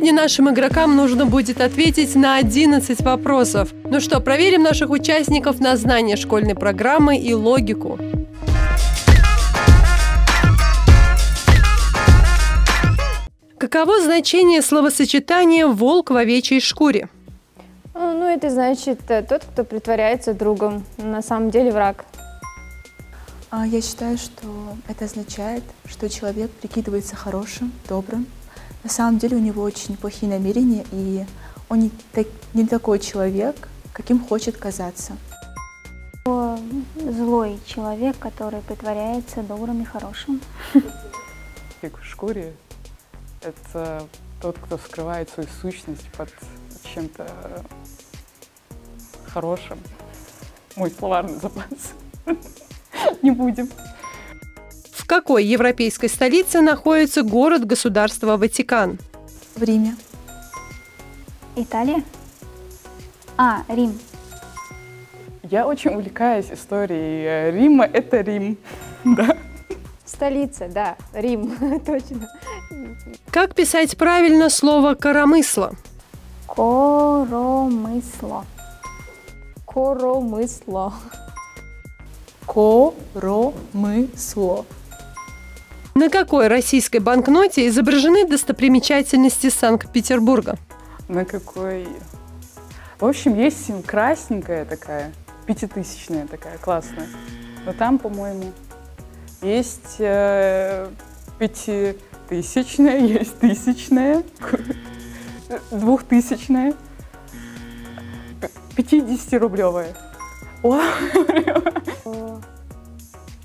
Сегодня нашим игрокам нужно будет ответить на 11 вопросов. Ну что, проверим наших участников на знание школьной программы и логику. Каково значение словосочетания «волк в овечьей шкуре»? А, Ну, это значит э, тот, кто притворяется другом, на самом деле враг. А, Я считаю, что это означает, что человек прикидывается хорошим, добрым. На самом деле у него очень плохие намерения, и он не, так- не такой человек, каким хочет казаться. Злой человек, который притворяется добрым и хорошим. Человек в шкуре — это тот, кто скрывает свою сущность под чем-то хорошим. Мой словарный запас. Не будем. В какой европейской столице находится город-государство Ватикан? В Риме. Италия? А, Рим. Я очень увлекаюсь историей э, Рима. Это Рим. Да. Столица, да, Рим, точно. Как писать правильно слово «коромысло»? Коромысло. Коромысло. Коромысло. На какой российской банкноте изображены достопримечательности Санкт-Петербурга? На какой... В общем, есть красненькая такая, пятитысячная такая, классная. Но там, по-моему, есть э, пятитысячная, есть тысячная, двухтысячная, пятидесятирублевая. О,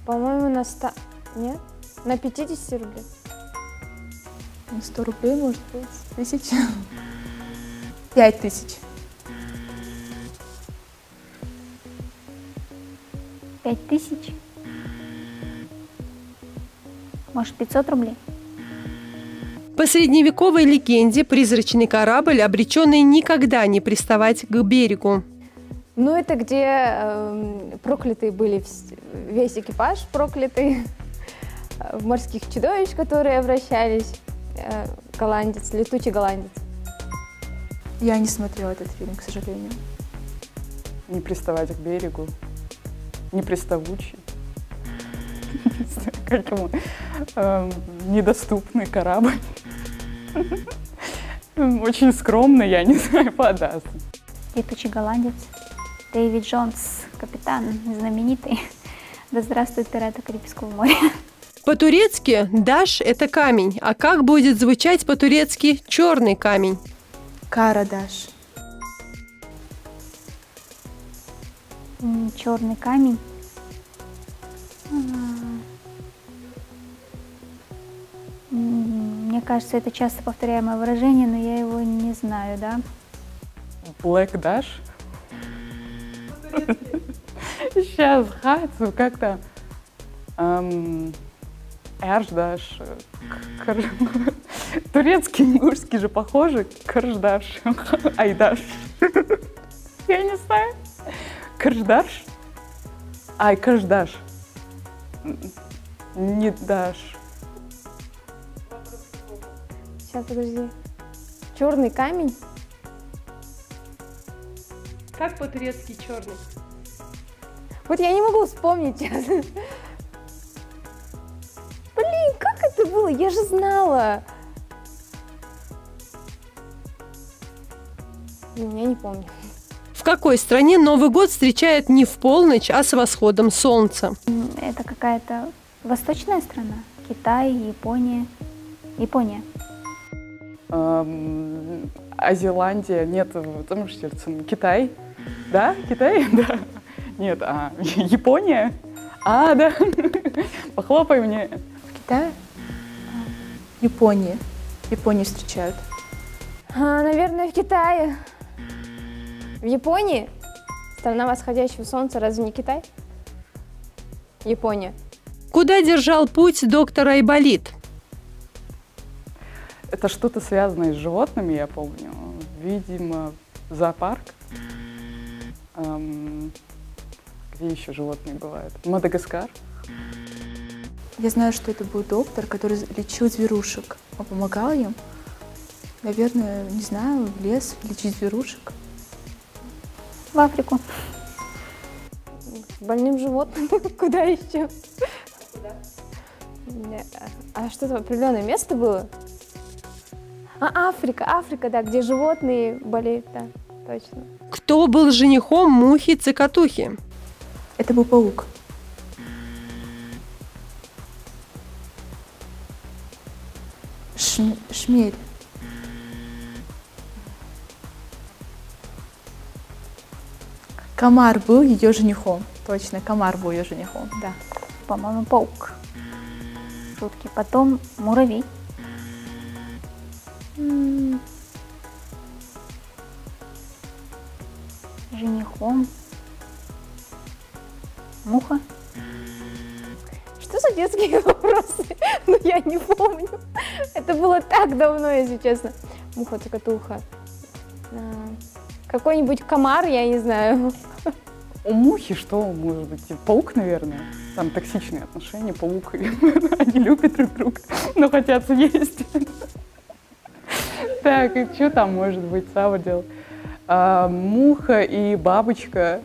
По-моему, на 100... Нет? На 50 рублей. Ну, 100 рублей, может быть, тысяча. Пять тысяч. Пять тысяч? Может, 500 рублей? По средневековой легенде призрачный корабль, обреченный никогда не приставать к берегу. Ну, это где эм, проклятые были весь экипаж проклятый, э, в морских чудовищ, которые обращались, э, голландец, летучий голландец. Я не смотрела этот фильм, к сожалению. не приставать к берегу, не приставучий. Не знаю, Как ему? Эм, Недоступный корабль. Очень скромный, я не знаю, подаст. Летучий голландец. Дэвид Джонс, капитан знаменитый. Да здравствует пираты Карибского моря. По-турецки «даш» — это камень, а как будет звучать по-турецки «черный камень»? Карадаш. Черный камень. Мне кажется, это часто повторяемое выражение, но я его не знаю, да? Black Dash. Сейчас, хату, как-то. эм, Эрж Dash. э, кар- Турецкий, ингушский же похожи. Карждаш. Айдаш. Я не знаю. Карждаш? Ай, Карждаш. Не даш. Сейчас, подожди. Черный камень? Как по-турецки «черный»? Вот я не могу вспомнить сейчас. Это было? Я же знала. Блин, Я не помню. В какой стране Новый год встречают не в полночь, а с восходом солнца? Это какая-то восточная страна? Китай, Япония. Япония. Эм, А Зеландия, нет, там же сердце, Китай, да, Китай, да, нет, а Япония, а, да, похлопай мне. В Китае? Япония. Японию встречают. А, наверное, в Китае. В Японии? Страна восходящего солнца, разве не Китай? Япония. Куда держал путь доктор Айболит? Это что-то связанное с животными, я помню, видимо, зоопарк. Эм, Где еще животные бывают? Мадагаскар. Я знаю, что это был доктор, который лечил зверушек. Он помогал им. Наверное, не знаю, в лес, лечить зверушек. В Африку. Больным животным. Куда еще? Не, А что-то определенное место было? А, Африка, Африка, да, где животные болеют, да, точно. Кто был женихом мухи-цикатухи? Это был паук. Шмель. Комар был ее женихом. Точно, комар был ее женихом, да. По-моему, паук. Шутки. Потом муравей. Женихом. Муха. Что за детские вопросы? Ну, я не помню. Это было так давно, если честно. Муха цокотуха. А, Какой-нибудь комар, я не знаю. У мухи что может быть? Типа, Паук, наверное. Там токсичные отношения, паук. Они любят друг друга, но хотят съесть. Так, и что там может быть? Сава делал. А, муха и бабочка.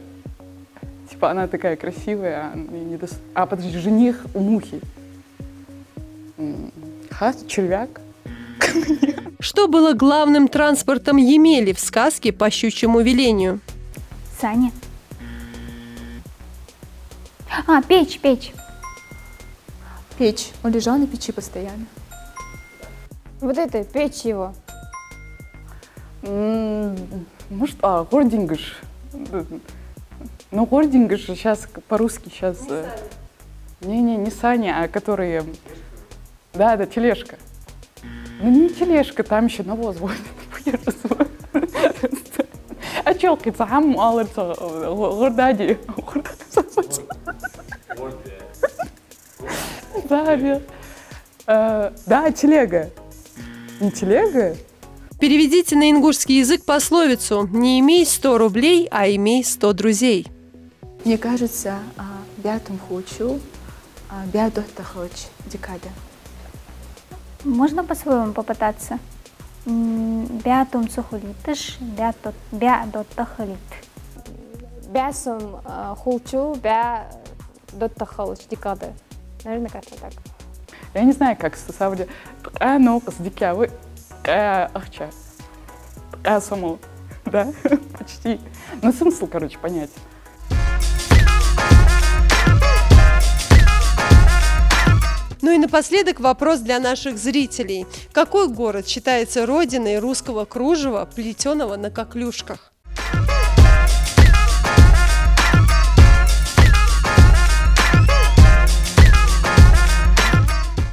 Типа она такая красивая, а, ей не дос- а подожди, жених у мухи. М, Ха, червяк. Что было главным транспортом Емели в сказке по щучьему велению? Саня. А, печь, печь. Печь. Он лежал на печи постоянно. Вот это, печь его. Может, а, Гордингыш. Ну, Гордингыш сейчас по-русски сейчас... Не-не, не Саня, а которые... Да, да, тележка. Ну, не тележка, там еще навоз возит. А челка, там алырца, гордади. Да, Э, да, телега. Не телега? Переведите на ингушский язык пословицу «Не имей 100 рублей, а имей 100 друзей». Мне кажется, а, бятум хочу, а, бядо тахоч декада. Можно по-своему попытаться? Бятум цухулитыш, бято- бядо тахалит. Бясом а, хулчу, бя дотта халыч декады. Наверное, как-то так. Я не знаю, как с Сауди. А ну, с дикявы. А ахча. А саму. Да, почти. Ну, смысл, короче, понять. Ну и напоследок вопрос для наших зрителей. Какой город считается родиной русского кружева, плетеного на коклюшках?